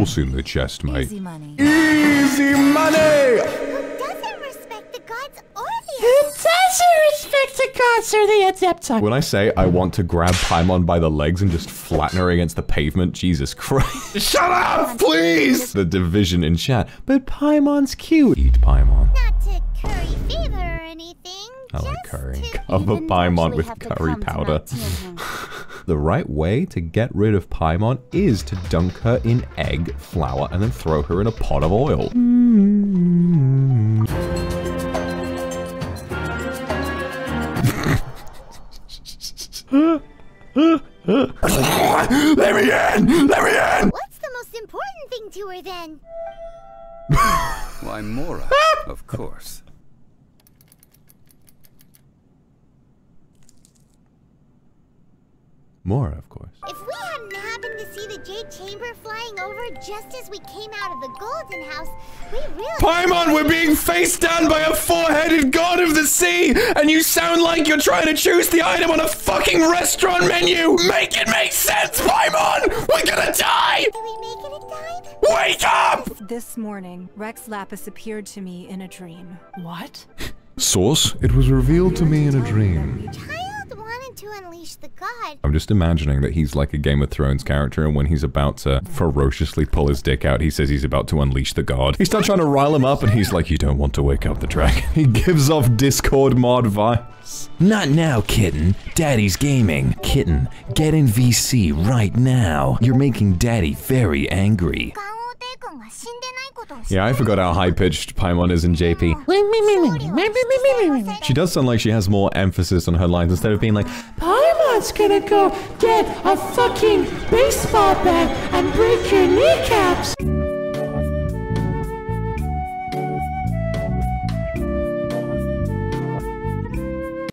What's in the chest, mate? Easy money. Easy money! Who doesn't respect the gods or the Who doesn't respect the gods or the Adepti? When I say I want to grab Paimon by the legs and just flatten her against the pavement, Jesus Christ. Shut up, please! The division in chat. But Paimon's cute. Eat Paimon. Not to curry fever or anything. I like just curry. to- Cover Even Paimon with curry powder. that tune. The right way to get rid of Paimon is to dunk her in egg, flour, and then throw her in a pot of oil. Let me in! Let me in! What's the most important thing to her then? Why, Mora, of course. More, of course. If we hadn't happened to see the Jade Chamber flying over just as we came out of the Golden House, we really. Paimon, we're being faced down by a four-headed god of the sea, and you sound like you're trying to choose the item on a fucking restaurant menu! Make it make sense, Paimon! We're gonna die! Did we make it in time? Wake up! This morning, Rex Lapis appeared to me in a dream. What? Source, it was revealed to me in a dream. Childe wanted to unleash the god. I'm just imagining that he's like a Game of Thrones character, and when he's about to ferociously pull his dick out, he says he's about to unleash the god. He starts trying to rile him up, and he's like, You don't want to wake up the dragon. He gives off Discord mod vibes. Not now, kitten. Daddy's gaming. Kitten, get in VC right now. You're making Daddy very angry. ガ Yeah, I forgot how high pitched Paimon is in JP. She does sound like she has more emphasis on her lines instead of being like, Paimon's gonna go get a fucking baseball bat and break your kneecaps.